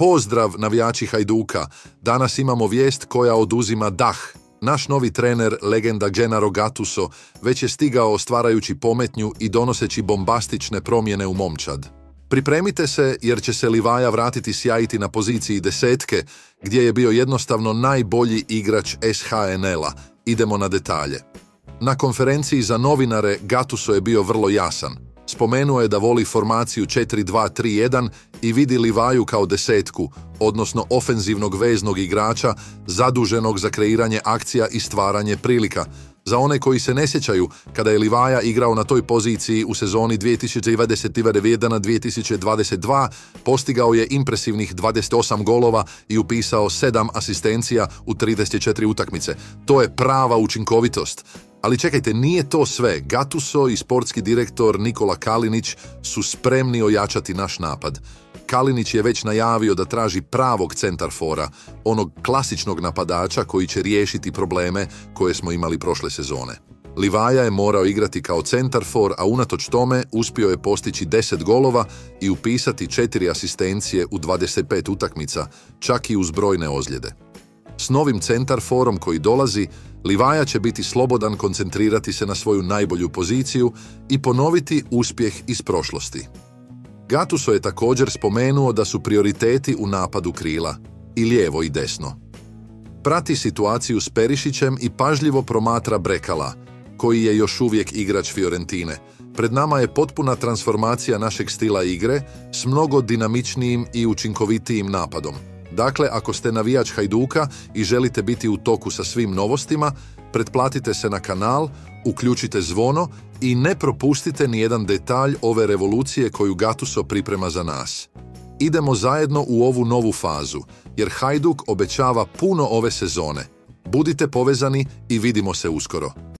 Pozdrav navijači Hajduka. Danas imamo vijest koja oduzima dah. Naš novi trener, legenda Gennaro Gattuso, već je stigao stvarajući pometnju i donoseći bombastične promjene u momčad. Pripremite se jer će se Livaja vratiti sjajiti na poziciji desetke, gdje je bio jednostavno najbolji igrač SHNL-a. Idemo na detalje. Na konferenciji za novinare Gattuso je bio vrlo jasan – Spomenuo je da voli formaciju 4-2-3-1 i vidi Livaju kao desetku, odnosno ofenzivnog veznog igrača zaduženog za kreiranje akcija i stvaranje prilika. Za one koji se ne sjećaju, kada je Livaja igrao na toj poziciji u sezoni 2021-2022, postigao je impresivnih 28 golova i upisao 7 asistencija u 34 utakmice. To je prava učinkovitost. Ali čekajte, nije to sve. Gatuso i sportski direktor Nikola Kalinić su spremni ojačati naš napad. Kalinić je već najavio da traži pravog centarfora, onog klasičnog napadača koji će riješiti probleme koje smo imali prošle sezone. Livaja je morao igrati kao centarfor, a unatoč tome uspio je postići 10 golova i upisati 4 asistencije u 25 utakmica, čak i uz brojne ozljede. S novim centarforom koji dolazi, Livaja će biti slobodan koncentrirati se na svoju najbolju poziciju i ponoviti uspjeh iz prošlosti. Gatuso je također spomenuo da su prioriteti u napadu krila, i lijevo i desno. Prati situaciju s Perišićem i pažljivo promatra Brekala, koji je još uvijek igrač Fiorentine. Pred nama je potpuna transformacija našeg stila igre s mnogo dinamičnijim i učinkovitijim napadom. Dakle, ako ste navijač Hajduka i želite biti u toku sa svim novostima, pretplatite se na kanal, uključite zvono i ne propustite ni jedan detalj ove revolucije koju Gatuso priprema za nas. Idemo zajedno u ovu novu fazu, jer Hajduk obećava puno ove sezone. Budite povezani i vidimo se uskoro.